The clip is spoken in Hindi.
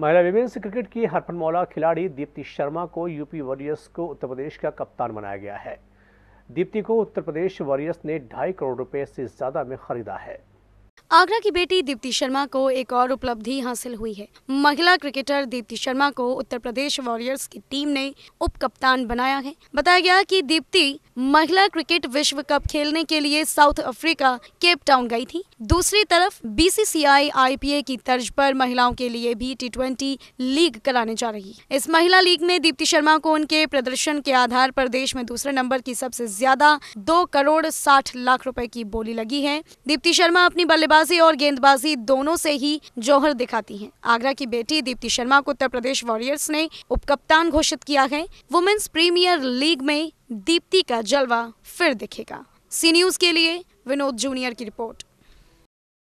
महिला विमेंस क्रिकेट की हरफनमौला खिलाड़ी दीप्ति शर्मा को यूपी वॉरियर्स को उत्तर प्रदेश का कप्तान बनाया गया है। दीप्ति को उत्तर प्रदेश वॉरियर्स ने ढाई करोड़ रुपए से ज़्यादा में खरीदा है। आगरा की बेटी दीप्ति शर्मा को एक और उपलब्धि हासिल हुई है। महिला क्रिकेटर दीप्ति शर्मा को उत्तर प्रदेश वॉरियर्स की टीम ने उप कप्तान बनाया है। बताया गया कि दीप्ति महिला क्रिकेट विश्व कप खेलने के लिए साउथ अफ्रीका, केप टाउन गई थी। दूसरी तरफ़ बीसीसीआई आईपीए की तर्ज पर महिलाओं के लिए भी टी लीग कराने जा रही। है इस महिला लीग में दीप्ति शर्मा को उनके प्रदर्शन के आधार पर देश में दूसरे नंबर की सबसे ज़्यादा दो करोड़ साठ लाख रुपए की बोली लगी है। दीप्ति शर्मा अपनी बल्लेबाजी और गेंदबाजी दोनों से ही जौहर दिखाती है। आगरा की बेटी दीप्ति शर्मा को उत्तर प्रदेश वॉरियर्स ने उपकप्तान घोषित किया है। वुमेन्स प्रीमियर लीग में दीप्ति का जलवा फिर दिखेगा। सी न्यूज़ के लिए विनोद जूनियर की रिपोर्ट।